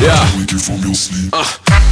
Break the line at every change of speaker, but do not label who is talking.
Yeah.
Wake you from your sleep.
Uh.